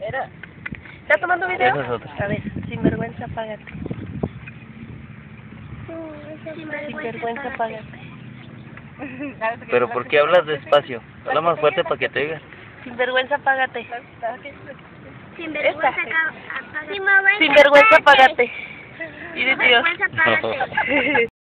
Era. ¿Estás tomando video? Es otra. A ver, sinvergüenza, apágate. Sinvergüenza, apágate. Pero ¿por qué hablas despacio? Habla más fuerte para que te oigas. Sinvergüenza, apágate. Sinvergüenza, Esta. ca- apágate. Sinvergüenza, apágate. Y de Dios.